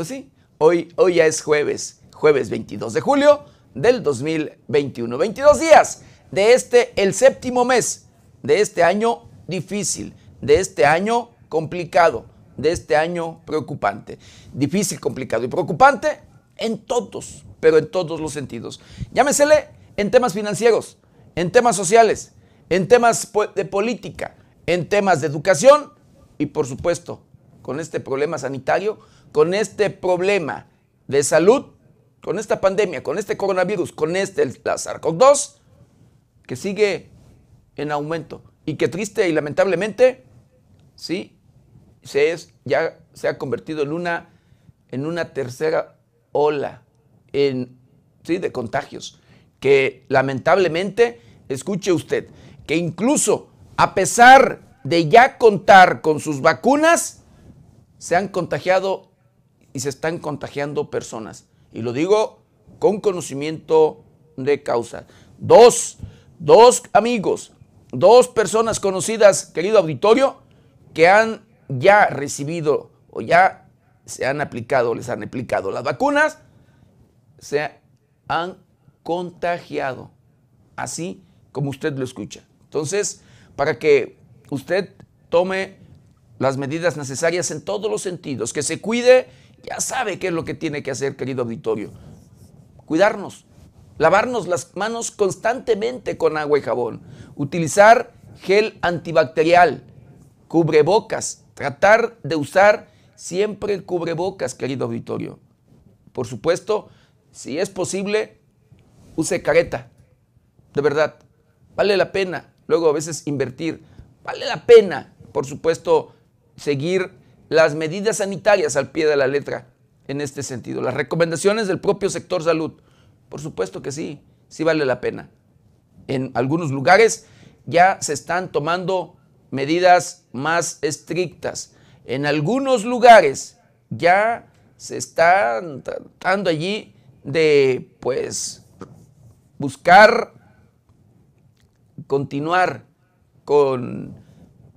Pues sí, hoy, hoy ya es jueves, jueves 22 de julio del 2021. 22 días de este, el séptimo mes de este año difícil, de este año complicado, de este año preocupante. Difícil, complicado y preocupante en todos, pero en todos los sentidos. Llámesele en temas financieros, en temas sociales, en temas de política, en temas de educación y por supuesto con este problema sanitario, con este problema de salud, con esta pandemia, con este coronavirus, con este la SARS-CoV-2 que sigue en aumento y que triste y lamentablemente sí se es, ya se ha convertido en una en una tercera ola en, ¿sí? de contagios que lamentablemente escuche usted que incluso a pesar de ya contar con sus vacunas, se han contagiado y se están contagiando personas. Y lo digo con conocimiento de causa. Dos, dos amigos, dos personas conocidas, querido auditorio, que han ya recibido o ya se han aplicado, les han aplicado las vacunas, se han contagiado. Así como usted lo escucha. Entonces, para que usted tome las medidas necesarias en todos los sentidos, que se cuide, ya sabe qué es lo que tiene que hacer, querido auditorio. Cuidarnos, lavarnos las manos constantemente con agua y jabón, utilizar gel antibacterial, cubrebocas, tratar de usar siempre cubrebocas, querido auditorio. Por supuesto, si es posible, use careta, de verdad, vale la pena luego a veces invertir. Vale la pena, por supuesto, seguir las medidas sanitarias al pie de la letra en este sentido. Las recomendaciones del propio sector salud, por supuesto que sí, sí vale la pena. En algunos lugares ya se están tomando medidas más estrictas. En algunos lugares ya se están tratando allí de, pues, buscar continuar con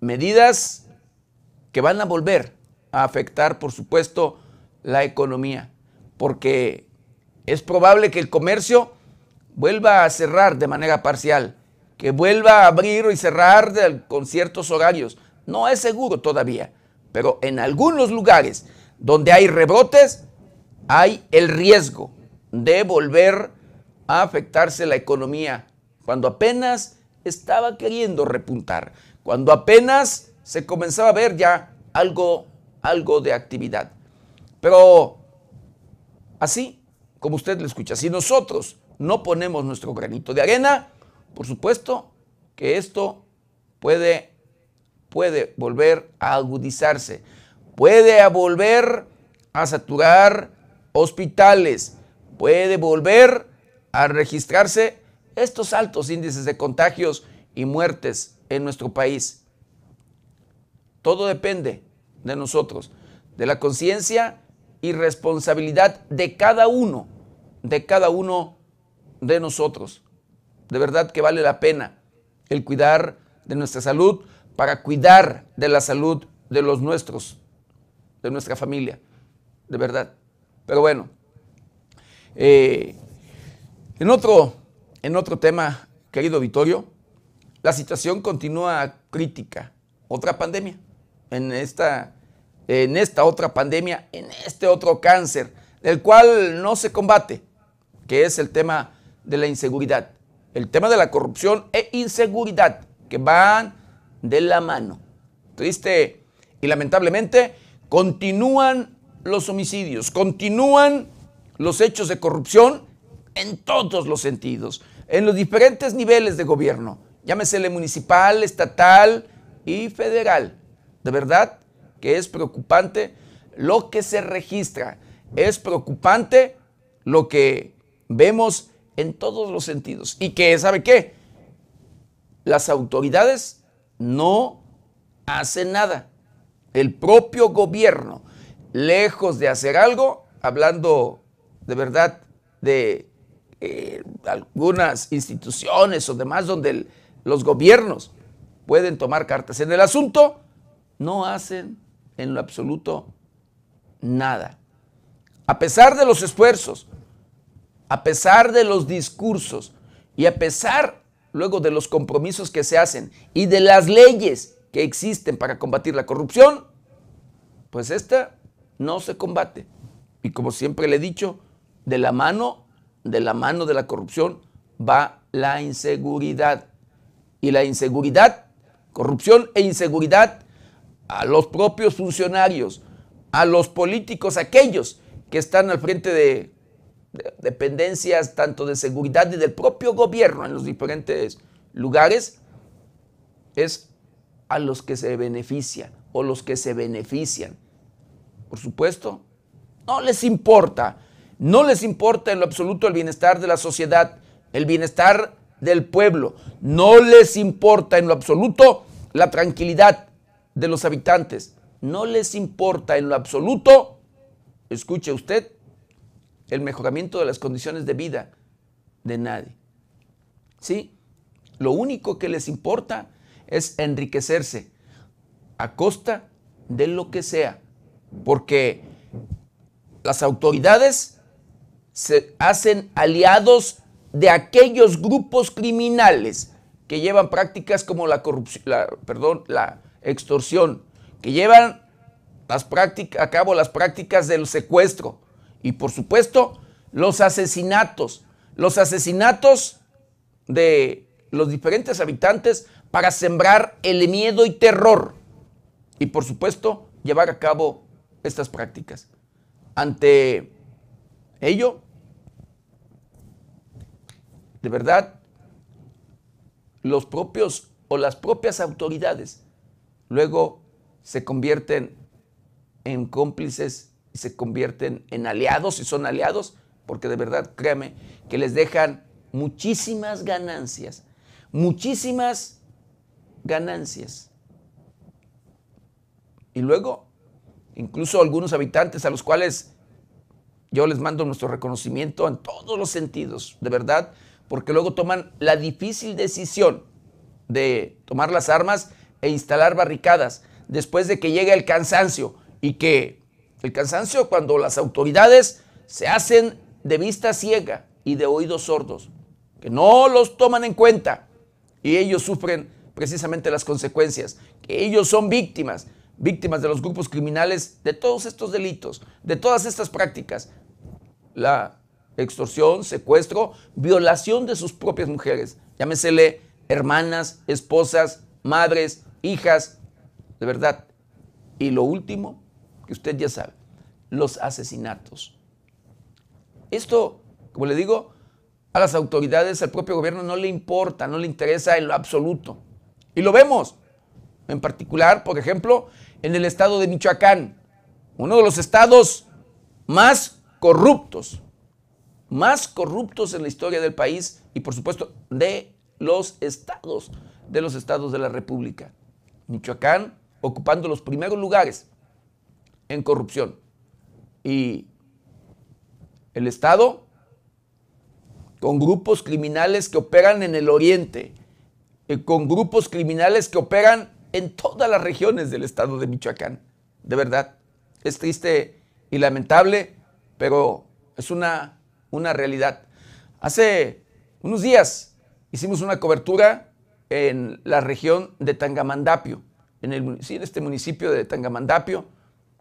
medidas que van a volver a afectar, por supuesto, la economía, porque es probable que el comercio vuelva a cerrar de manera parcial, que vuelva a abrir y cerrar con ciertos horarios. No es seguro todavía, pero en algunos lugares donde hay rebrotes, hay el riesgo de volver a afectarse la economía, cuando apenas estaba queriendo repuntar, cuando apenas se comenzaba a ver ya algo, algo de actividad. Pero así como usted lo escucha, si nosotros no ponemos nuestro granito de arena, por supuesto que esto puede, puede volver a agudizarse, puede volver a saturar hospitales, puede volver a registrarse estos altos índices de contagios y muertes en nuestro país. Todo depende de nosotros, de la conciencia y responsabilidad de cada uno, de cada uno de nosotros. De verdad que vale la pena el cuidar de nuestra salud para cuidar de la salud de los nuestros, de nuestra familia, de verdad. Pero bueno, eh, en otro en otro tema, querido Vittorio, la situación continúa crítica. Otra pandemia. En esta, en esta otra pandemia, en este otro cáncer, del cual no se combate, que es el tema de la inseguridad. El tema de la corrupción e inseguridad, que van de la mano. Triste y lamentablemente continúan los homicidios, continúan los hechos de corrupción en todos los sentidos, en los diferentes niveles de gobierno, llámesele municipal, estatal y federal. De verdad que es preocupante lo que se registra, es preocupante lo que vemos en todos los sentidos y que, ¿sabe qué? Las autoridades no hacen nada. El propio gobierno, lejos de hacer algo, hablando de verdad de eh, algunas instituciones o demás donde los gobiernos pueden tomar cartas en el asunto, no hacen en lo absoluto nada. a pesar de los esfuerzos, a pesar de los discursos y a pesar luego de los compromisos que se hacen y de las leyes que existen para combatir la corrupción, pues esta no se combate. Y como siempre le he dicho, de la mano, de la mano de la corrupción va la inseguridad. Y la inseguridad, corrupción e inseguridad a los propios funcionarios, a los políticos, aquellos que están al frente de, dependencias tanto de seguridad y del propio gobierno en los diferentes lugares, es a los que se benefician o los que se benefician. Por supuesto, no les importa, no les importa en lo absoluto el bienestar de la sociedad, el bienestar del pueblo, no les importa en lo absoluto la tranquilidad de los habitantes, no les importa en lo absoluto, escuche usted, el mejoramiento de las condiciones de vida de nadie. ¿Sí? Lo único que les importa es enriquecerse a costa de lo que sea, porque las autoridades se hacen aliados de aquellos grupos criminales que llevan prácticas como la corrupción, perdón, la extorsión, que llevan las a cabo las prácticas del secuestro y por supuesto los asesinatos, los asesinatos de los diferentes habitantes para sembrar el miedo y terror y por supuesto llevar a cabo estas prácticas. Ante ello, de verdad, los propios o las propias autoridades luego se convierten en cómplices y se convierten en aliados y son aliados, porque de verdad, créame, que les dejan muchísimas ganancias, muchísimas ganancias. Y luego, incluso algunos habitantes a los cuales yo les mando nuestro reconocimiento en todos los sentidos, de verdad, porque luego toman la difícil decisión de tomar las armas e instalar barricadas después de que llegue el cansancio y que el cansancio cuando las autoridades se hacen de vista ciega y de oídos sordos, que no los toman en cuenta y ellos sufren precisamente las consecuencias, que ellos son víctimas, víctimas de los grupos criminales de todos estos delitos, de todas estas prácticas. La extorsión, secuestro, violación de sus propias mujeres, llámesele hermanas, esposas, madres, hijas, de verdad. Y lo último, que usted ya sabe, los asesinatos. Esto, como le digo, a las autoridades, al propio gobierno no le importa, no le interesa en lo absoluto. Y lo vemos, en particular, por ejemplo, en el estado de Michoacán, uno de los estados más corruptos, más corruptos en la historia del país y por supuesto de los estados, de los estados de la República. Michoacán ocupando los primeros lugares en corrupción. Y el Estado con grupos criminales que operan en el oriente, eh, con grupos criminales que operan en todas las regiones del estado de Michoacán. De verdad, es triste y lamentable, pero es una, una realidad. Hace unos días hicimos una cobertura en la región de Tangamandapio, en, este municipio de Tangamandapio,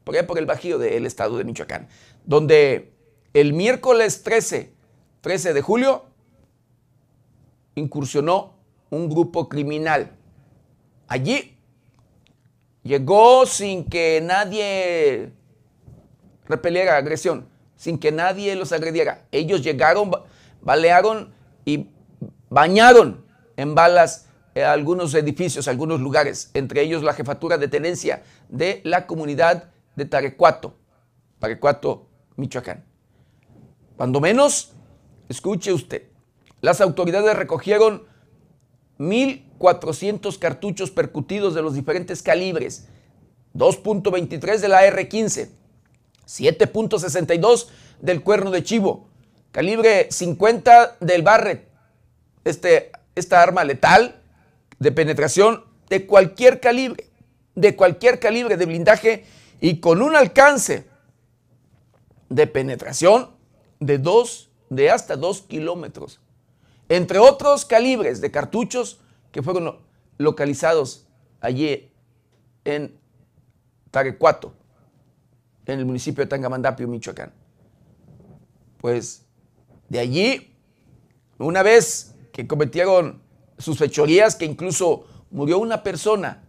por allá por el Bajío del estado de Michoacán, donde el miércoles 13, 13 de julio incursionó un grupo criminal. Allí llegó sin que nadie repeliera agresión, sin que nadie los agrediera. Ellos llegaron, balearon y bañaron en balas algunos edificios, algunos lugares, entre ellos la jefatura de tenencia de la comunidad de Tarecuato, Tarecuato, Michoacán. Cuando menos, escuche usted, las autoridades recogieron 1.400 cartuchos percutidos de los diferentes calibres, 2.23 de la R15, 7.62 del cuerno de chivo, calibre 50 del Barret, este, esta arma letal de penetración de cualquier calibre, de cualquier calibre de blindaje y con un alcance de penetración de dos, de hasta dos kilómetros, entre otros calibres de cartuchos que fueron localizados allí en Tarecuato, en el municipio de Tangamandapio, Michoacán. Pues de allí, una vez que cometieron sus fechorías, que incluso murió una persona,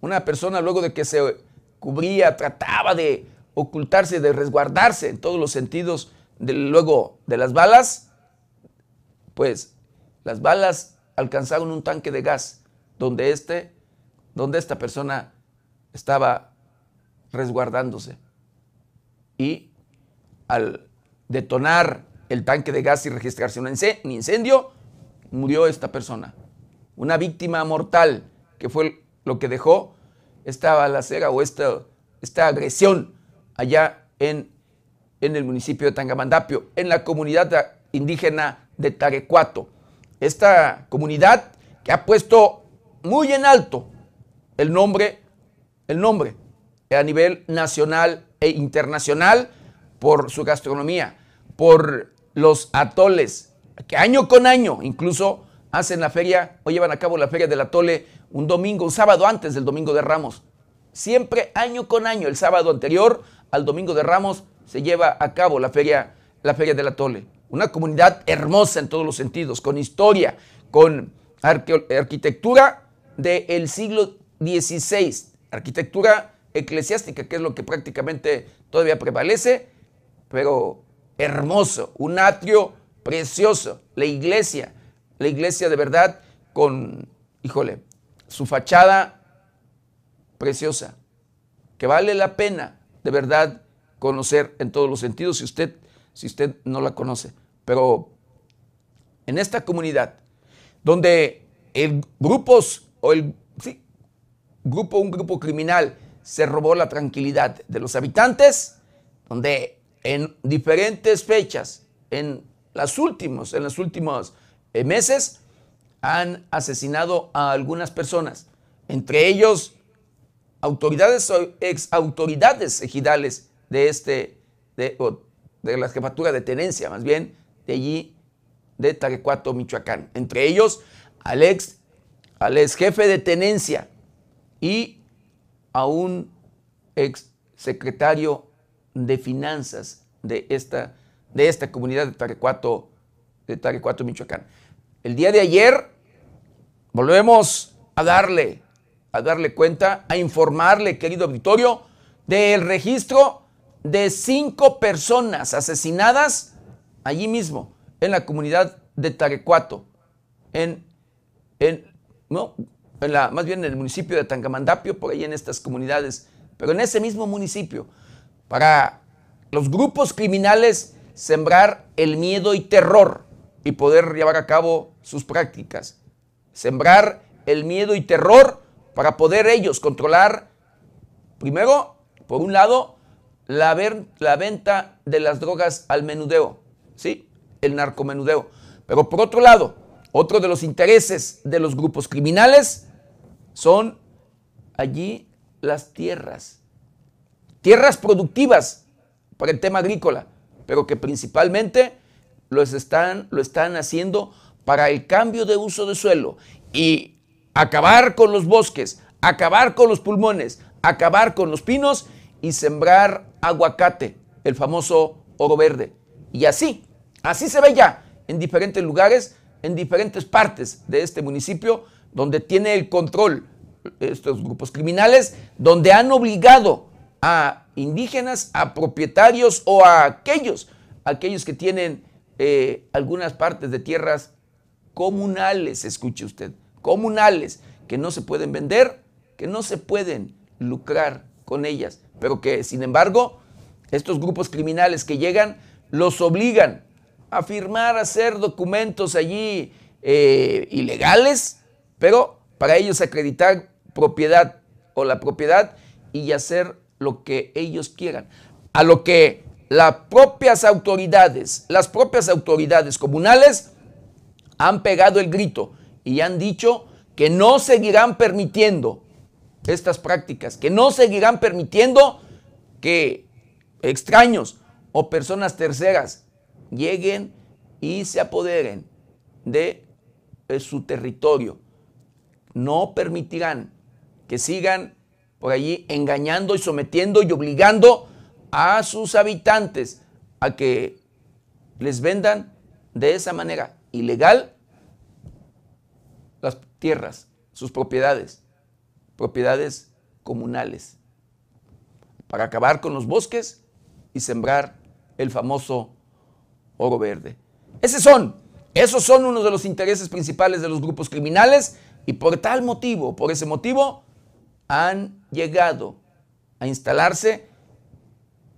una persona luego de que se cubría, trataba de ocultarse, de resguardarse en todos los sentidos, luego de las balas, pues las balas alcanzaron un tanque de gas donde, este, donde esta persona estaba resguardándose. Y al detonar el tanque de gas y registrarse un incendio, murió esta persona. Una víctima mortal, que fue lo que dejó esta balacera o esta, esta agresión allá en, en el municipio de Tangamandapio, en la comunidad indígena de Tarecuato. Esta comunidad que ha puesto muy en alto el nombre, el nombre a nivel nacional e internacional por su gastronomía, por los atoles, que año con año incluso hacen la feria o llevan a cabo la feria del atole un domingo, un sábado antes del domingo de Ramos. Siempre año con año, el sábado anterior al domingo de Ramos se lleva a cabo la feria, la feria. Una comunidad hermosa en todos los sentidos, con historia, con arquitectura del siglo XVI, arquitectura eclesiástica, que es lo que prácticamente todavía prevalece, pero hermoso, un atrio precioso, la iglesia, la iglesia de verdad con, híjole, su fachada preciosa, que vale la pena de verdad conocer en todos los sentidos si usted, si usted no la conoce. Pero en esta comunidad, donde el grupos o el grupo, un grupo criminal se robó la tranquilidad de los habitantes, donde en diferentes fechas, en las últimas, en los últimos eh, meses, han asesinado a algunas personas, entre ellos autoridades o ex autoridades ejidales de este, de, de la jefatura de tenencia, más bien, de allí, de Tarecuato, Michoacán. Entre ellos, al ex, al ex jefe de tenencia y a un ex secretario de finanzas de esta, de esta comunidad de Tarecuato, de Tarecuato, Michoacán. El día de ayer volvemos a darle, a darle cuenta, a informarle, querido auditorio, del registro de cinco personas asesinadas allí mismo, en la comunidad de Tarecuato, en, en, no, en la, más bien en el municipio de Tangamandapio, por ahí en estas comunidades, pero en ese mismo municipio, para los grupos criminales sembrar el miedo y terror y poder llevar a cabo sus prácticas. Sembrar el miedo y terror para poder ellos controlar, primero, por un lado, la, venta de las drogas al menudeo, ¿sí? El narcomenudeo. Pero por otro lado, otro de los intereses de los grupos criminales son allí las tierras. Tierras productivas para el tema agrícola, pero que principalmente están, lo están haciendo para el cambio de uso de suelo y acabar con los bosques, acabar con los pulmones, acabar con los pinos y sembrar aguacate, el famoso oro verde. Y así, así se ve ya en diferentes lugares, en diferentes partes de este municipio, donde tiene el control estos grupos criminales, donde han obligado a indígenas, a propietarios o a aquellos, aquellos que tienen eh, algunas partes de tierras comunales, escuche usted, comunales, que no se pueden vender, que no se pueden lucrar con ellas, pero que sin embargo estos grupos criminales que llegan los obligan a firmar, a hacer documentos allí eh, ilegales, pero para ellos acreditar propiedad o la propiedad y hacer lo que ellos quieran. A lo que las propias autoridades, las propias autoridades comunales han pegado el grito y han dicho que no seguirán permitiendo estas prácticas, que no seguirán permitiendo que extraños o personas terceras lleguen y se apoderen de su territorio. No permitirán que sigan por allí engañando y sometiendo y obligando a sus habitantes a que les vendan de esa manera ilegal las tierras, sus propiedades, propiedades comunales, para acabar con los bosques y sembrar el famoso oro verde. Esos son, esos son uno de los intereses principales de los grupos criminales y por tal motivo, por ese motivo, han llegado a instalarse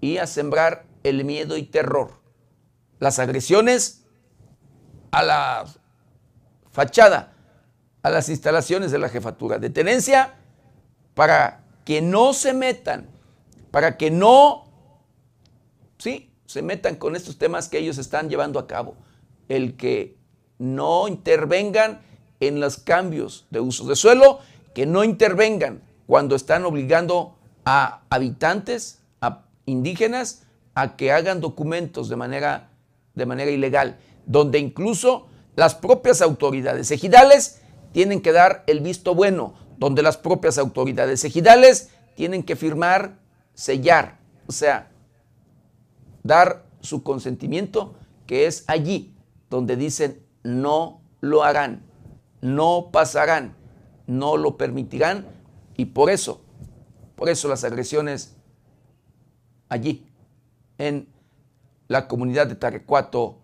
y a sembrar el miedo y terror. Las agresiones a la fachada, a las instalaciones de la jefatura de tenencia, para que no se metan, para que no, sí, se metan con estos temas que ellos están llevando a cabo. El que no intervengan en los cambios de uso de suelo, que no intervengan cuando están obligando a habitantes, indígenas, a que hagan documentos de manera, de manera ilegal, donde incluso las propias autoridades ejidales tienen que dar el visto bueno, donde las propias autoridades ejidales tienen que firmar, sellar, o sea, dar su consentimiento, que es allí donde dicen no lo harán, no pasarán, no lo permitirán y por eso, por eso las agresiones allí, en la comunidad de Tarecuato,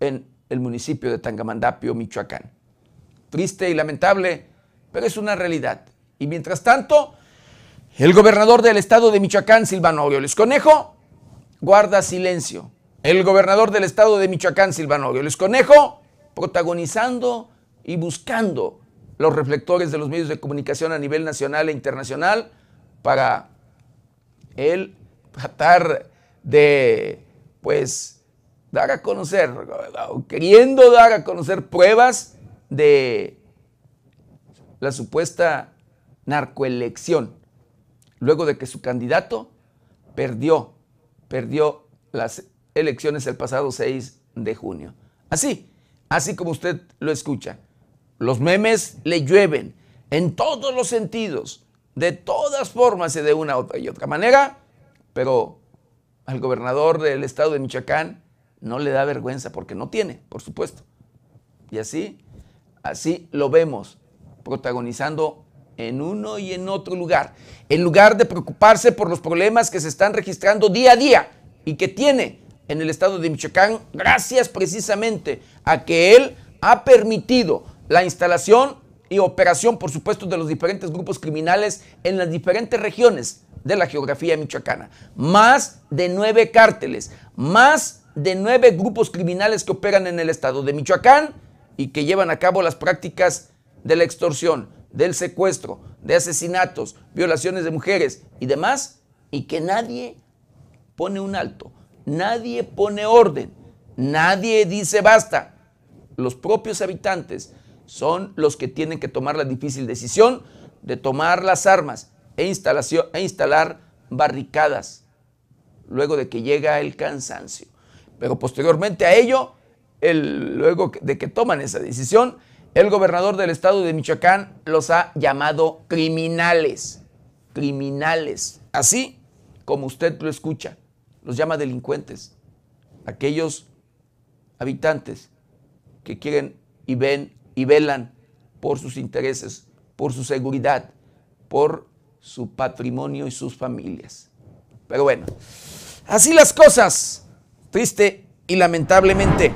en el municipio de Tangamandapio, Michoacán. Triste y lamentable, pero es una realidad. Y mientras tanto, el gobernador del estado de Michoacán, Silvano Aureoles Conejo, guarda silencio. El gobernador del estado de Michoacán, Silvano Aureoles Conejo, protagonizando y buscando los reflectores de los medios de comunicación a nivel nacional e internacional para él tratar de, pues, dar a conocer, queriendo dar a conocer pruebas de la supuesta narcoelección, luego de que su candidato perdió, perdió las elecciones el pasado 6 de junio. Así, así como usted lo escucha. Los memes le llueven en todos los sentidos, de todas formas y de una y otra manera, pero al gobernador del estado de Michoacán no le da vergüenza porque no tiene, por supuesto. Y así, así lo vemos protagonizando en uno y en otro lugar. En lugar de preocuparse por los problemas que se están registrando día a día y que tiene en el estado de Michoacán, gracias precisamente a que él ha permitido la instalación y operación, por supuesto, de los diferentes grupos criminales en las diferentes regiones de la geografía michoacana. Más de nueve cárteles, más de nueve grupos criminales que operan en el estado de Michoacán y que llevan a cabo las prácticas de la extorsión, del secuestro, de asesinatos, violaciones de mujeres y demás, y que nadie pone un alto, nadie pone orden, nadie dice basta. Los propios habitantes son los que tienen que tomar la difícil decisión de tomar las armas e, e instalar barricadas luego de que llega el cansancio. Pero posteriormente a ello, el, luego de que toman esa decisión, el gobernador del estado de Michoacán los ha llamado criminales. Criminales. Así como usted lo escucha, los llama delincuentes. Aquellos habitantes que quieren y ven y velan por sus intereses, por su seguridad, por su patrimonio y sus familias. Pero bueno, así las cosas, triste y lamentablemente.